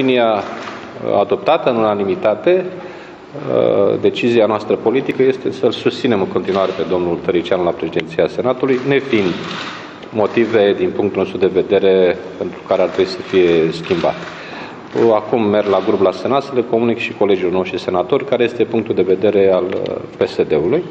Linia uh, adoptată în unanimitate, uh, decizia noastră politică este să-l susținem în continuare pe domnul Tăricianu la președinția Senatului, nefiind motive din punctul nostru de vedere pentru care ar trebui să fie schimbat. Uh, acum merg la grup la Senat să le comunic și colegilor noștri senatori care este punctul de vedere al PSD-ului.